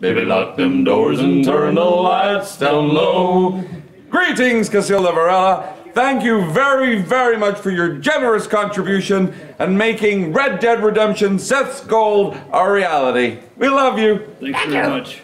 Baby, lock them doors and turn the lights down low. Greetings, Casilda Varela. Thank you very, very much for your generous contribution and making Red Dead Redemption Seth's Gold a reality. We love you. Thanks very much.